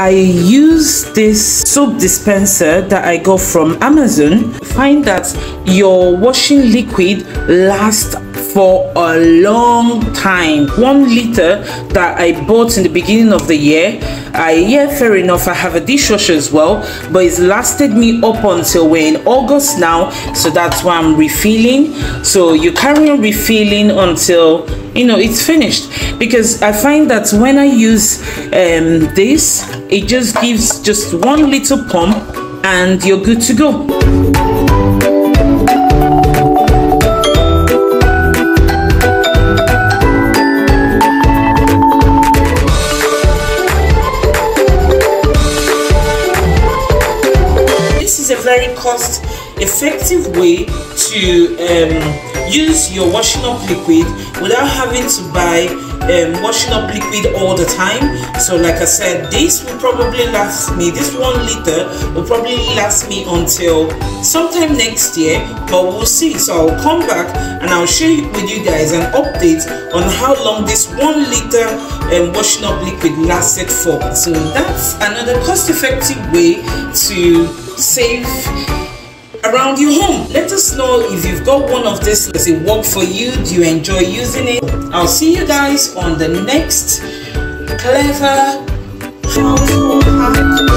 I use this soap dispenser that I got from Amazon. Find that your washing liquid lasts for a long time. One liter that I bought in the beginning of the year. I yeah, fair enough. I have a dishwasher as well, but it's lasted me up until we're in August now, so that's why I'm refilling. So you carry on refilling until you know it's finished because I find that when I use um, this, it just gives just one little pump and you're good to go. A very cost effective way to um, use your washing up liquid without having to buy um, washing up liquid all the time. So like I said this will probably last me this one liter will probably last me until sometime next year but we'll see. So I'll come back and I'll share with you guys an update on how long this one liter um, washing up liquid lasted for. So that's another cost-effective way to save around your home. Let us know if you've got one of this. Does it work for you? Do you enjoy using it? I'll see you guys on the next clever hack.